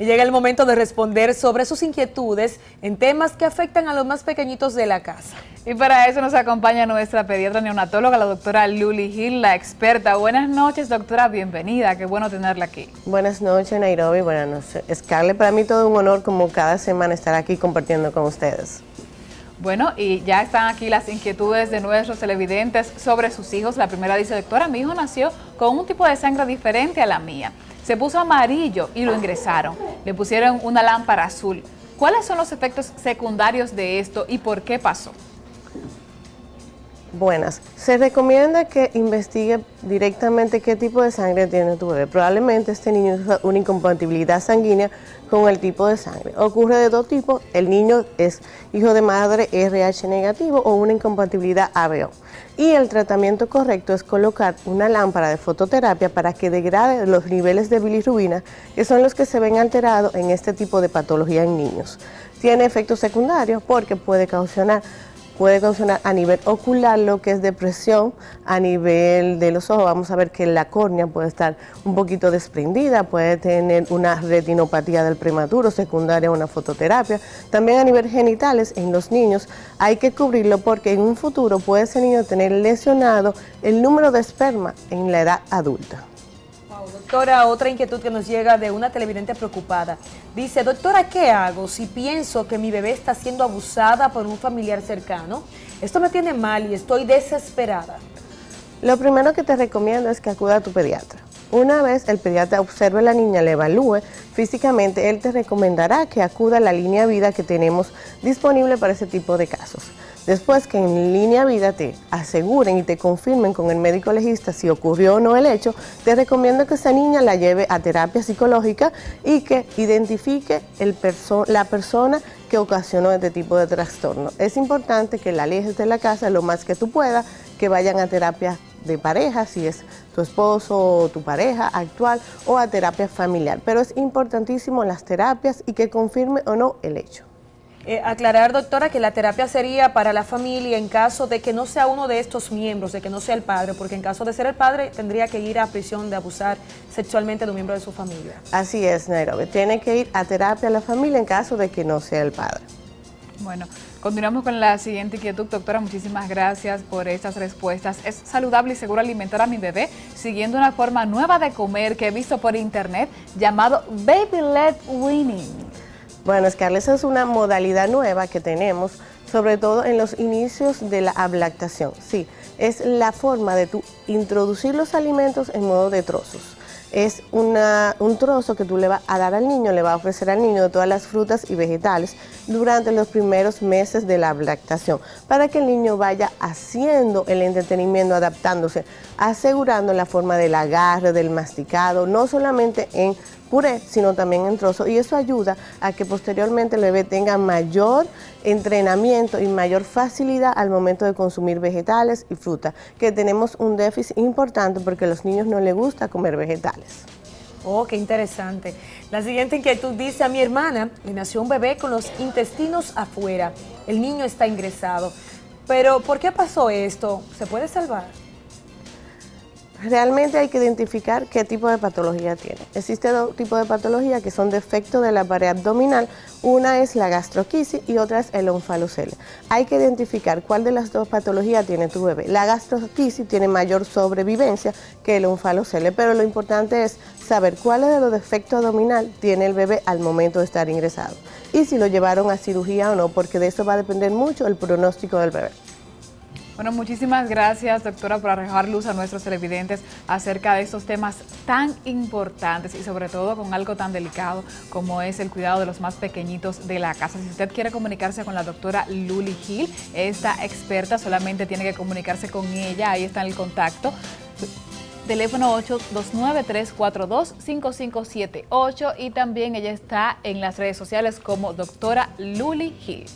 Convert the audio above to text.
Y llega el momento de responder sobre sus inquietudes en temas que afectan a los más pequeñitos de la casa. Y para eso nos acompaña nuestra pediatra neonatóloga, la doctora Luli Gil, la experta. Buenas noches, doctora, bienvenida, qué bueno tenerla aquí. Buenas noches, Nairobi, buenas noches, Scarlett. Para mí todo un honor como cada semana estar aquí compartiendo con ustedes. Bueno, y ya están aquí las inquietudes de nuestros televidentes sobre sus hijos. La primera dice, doctora, mi hijo nació con un tipo de sangre diferente a la mía. Se puso amarillo y lo ingresaron. Le pusieron una lámpara azul. ¿Cuáles son los efectos secundarios de esto y por qué pasó? Buenas. Se recomienda que investigue directamente qué tipo de sangre tiene tu bebé. Probablemente este niño tiene una incompatibilidad sanguínea con el tipo de sangre. Ocurre de dos tipos. El niño es hijo de madre RH negativo o una incompatibilidad ABO. Y el tratamiento correcto es colocar una lámpara de fototerapia para que degrade los niveles de bilirrubina, que son los que se ven alterados en este tipo de patología en niños. Tiene efectos secundarios porque puede causar puede causar a nivel ocular lo que es depresión, a nivel de los ojos vamos a ver que la córnea puede estar un poquito desprendida, puede tener una retinopatía del prematuro secundaria a una fototerapia. También a nivel genitales en los niños hay que cubrirlo porque en un futuro puede ese niño tener lesionado el número de esperma en la edad adulta. Doctora, otra inquietud que nos llega de una televidente preocupada. Dice, doctora, ¿qué hago si pienso que mi bebé está siendo abusada por un familiar cercano? Esto me tiene mal y estoy desesperada. Lo primero que te recomiendo es que acuda a tu pediatra. Una vez el pediatra observe a la niña, le evalúe físicamente, él te recomendará que acuda a la línea vida que tenemos disponible para ese tipo de casos. Después que en línea vida te aseguren y te confirmen con el médico legista si ocurrió o no el hecho, te recomiendo que esa niña la lleve a terapia psicológica y que identifique la persona que ocasionó este tipo de trastorno. Es importante que la alejes de la casa lo más que tú puedas, que vayan a terapia de pareja, si es tu esposo o tu pareja actual, o a terapia familiar. Pero es importantísimo las terapias y que confirme o no el hecho. Eh, aclarar, doctora, que la terapia sería para la familia en caso de que no sea uno de estos miembros, de que no sea el padre, porque en caso de ser el padre tendría que ir a prisión de abusar sexualmente de un miembro de su familia. Así es, Nairobi. Tiene que ir a terapia a la familia en caso de que no sea el padre. Bueno, continuamos con la siguiente inquietud. Doctora, muchísimas gracias por estas respuestas. ¿Es saludable y seguro alimentar a mi bebé siguiendo una forma nueva de comer que he visto por internet llamado Baby Led Winning? Bueno, Scarlett, esa es una modalidad nueva que tenemos, sobre todo en los inicios de la ablactación. Sí, es la forma de tu introducir los alimentos en modo de trozos es un trozo que tú le vas a dar al niño, le vas a ofrecer al niño de todas las frutas y vegetales durante los primeros meses de la lactación, para que el niño vaya haciendo el entretenimiento, adaptándose, asegurando la forma del agarre, del masticado, no solamente en puré, sino también en trozo. Y eso ayuda a que posteriormente el bebé tenga mayor entrenamiento y mayor facilidad al momento de consumir vegetales y fruta, que tenemos un déficit importante porque a los niños no les gusta comer vegetales. Oh, qué interesante. La siguiente inquietud dice, a mi hermana le nació un bebé con los intestinos afuera. El niño está ingresado. Pero, ¿por qué pasó esto? ¿Se puede salvar? Realmente hay que identificar qué tipo de patología tiene. Existe dos tipos de patología que son defectos de la pared abdominal. Una es la gastroquisis y otra es el onfalocele. Hay que identificar cuál de las dos patologías tiene tu bebé. La gastroquisis tiene mayor sobrevivencia que el onfalocele, pero lo importante es saber cuáles de los defectos abdominal tiene el bebé al momento de estar ingresado y si lo llevaron a cirugía o no, porque de eso va a depender mucho el pronóstico del bebé. Bueno, muchísimas gracias, doctora, por arrojar luz a nuestros televidentes acerca de estos temas tan importantes y sobre todo con algo tan delicado como es el cuidado de los más pequeñitos de la casa. Si usted quiere comunicarse con la doctora Luli Gil, esta experta solamente tiene que comunicarse con ella, ahí está el contacto teléfono 829-342-5578 y también ella está en las redes sociales como doctora Luli Gil.